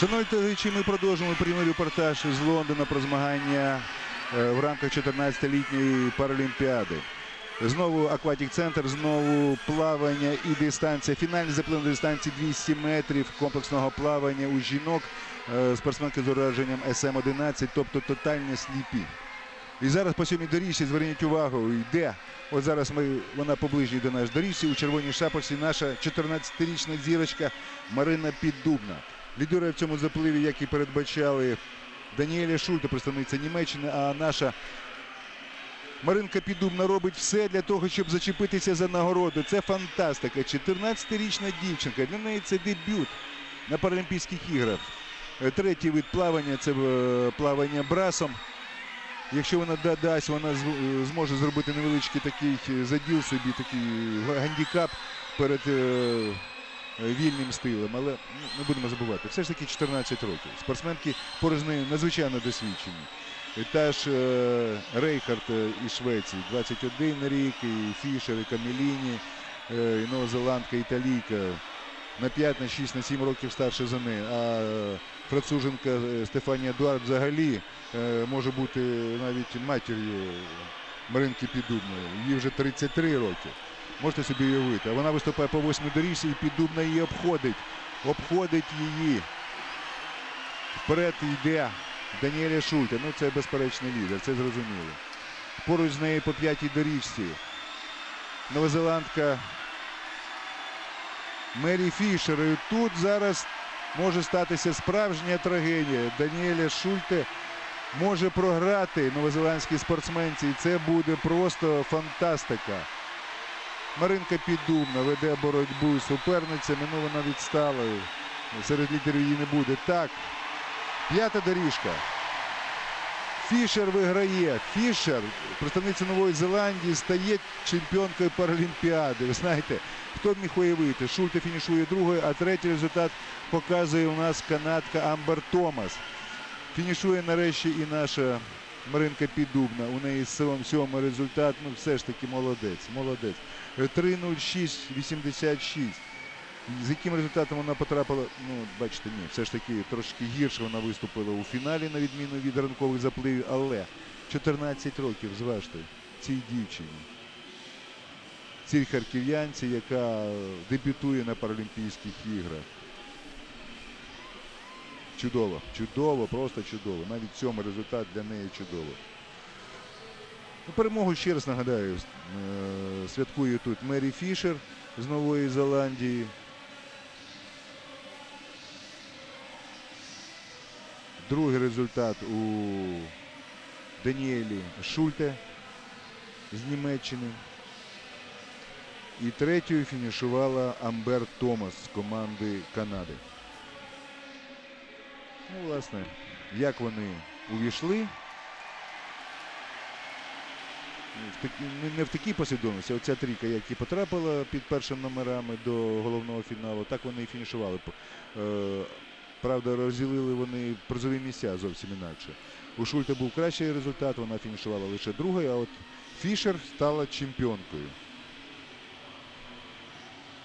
Шановні глядачі, ми продовжуємо прямий репортаж з Лондона про змагання е, в рамках 14-літньої паралімпіади. Знову акватік центр, знову плавання і дистанція. Фінальний заплив дистанції 200 метрів комплексного плавання у жінок. Е, Спортсменки з ураженням СМ-11, тобто тотальні сліпі. І зараз по сьомій доріжці, зверніть увагу, йде. От зараз ми, вона поближче до нас доріжці. У червоній шапочці наша 14-річна зірочка Марина Піддубна. Лідирує в цьому запливі, як і передбачали Даніеля Шульта, представниця Німеччини, а наша Маринка Піддубна робить все для того, щоб зачепитися за нагороду. Це фантастика. 14-річна дівчинка. Для неї це дебют на Паралімпійських іграх. Е, Третій вид плавання це е, плавання брасом. Якщо вона да- дасть, вона е, зможе зробити невеличкий такий заділ собі, такий гандікап перед вільним стилем. Але ну, не будемо забувати, все ж таки 14 років. Спортсменки поруч нею надзвичайно досвідчені. І Та ж е, Рейхард е, із Швеції, 21 рік, і Фішер, і Камеліні, е, і Новозеландка, італійка. На 5, на 6, на 7 років старше за неї. А е, француженка е, Стефанія Едуард взагалі е, може бути навіть матір'ю Маринки Піддубної. Їй вже 33 роки. Можете собі уявити. Вона виступає по восьмій доріжці і Піддубна її обходить. Обходить її. Вперед йде Даніеля Шульте. Ну це безперечний лідер, це зрозуміло. Поруч з нею по п'ятій доріжці. Новозеландка Мері Фішер. І тут зараз може статися справжня трагедія. Даніеля Шульте може програти новозеландській спортсменці. І це буде просто фантастика. Маринка Піддубна веде боротьбу із суперницями. Ну вона відстала. Серед лідерів її не буде. Так. П'ята доріжка. Фішер виграє. Фішер, представниця Нової Зеландії, стає чемпіонкою Паралімпіади. Ви знаєте, хто міг уявити? Шульте фінішує другою, а третій результат показує у нас канадка Амбер Томас. Фінішує нарешті і наша Маринка Піддубна. У неї сьом- сьомий результат. Ну, все ж таки молодець. Молодець. Е, 3.06.86. З яким результатом вона потрапила? Ну, бачите, ні, все ж таки трошки гірше вона виступила у фіналі, на відміну від ранкових запливів, але 14 років, зважте, цій дівчині. Цій харків'янці, яка е, дебютує на Паралімпійських іграх. Чудово, чудово, просто чудово. Навіть сьомий результат для неї чудово. Ну, перемогу ще раз нагадаю, е, святкує тут Мері Фішер з Нової Зеландії. Другий результат у Даніелі Шульте з Німеччини. І третьою фінішувала Амбер Томас з команди Канади. Ну, власне, як вони увійшли. Ну, не в такій послідовності, оця трійка, як і потрапила під першими номерами до головного фіналу, так вони і фінішували. Е, Правда, розділили вони призові місця зовсім інакше. У Шульта був кращий результат, вона фінішувала лише другою, а от Фішер стала чемпіонкою.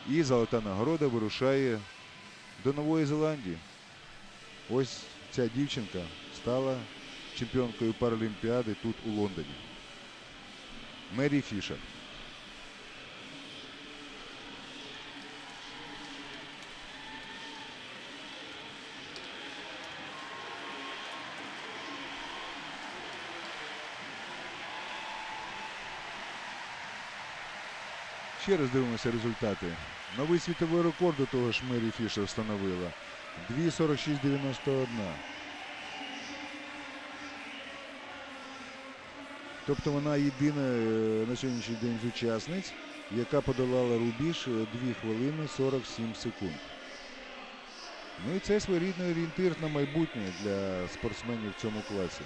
І золота нагорода вирушає до Нової Зеландії. Ось ця дівчинка стала чемпіонкою Паралімпіади тут у Лондоні. Мері Фішер. Ще раз дивимося результати. Новий світовий рекорд до того ж Мері Фішер встановила. 2.46.91. Тобто вона єдина е, на сьогоднішній день з учасниць, яка подолала рубіж е, 2 хвилини 47 секунд. Ну і це своєрідний орієнтир на майбутнє для спортсменів в цьому класі.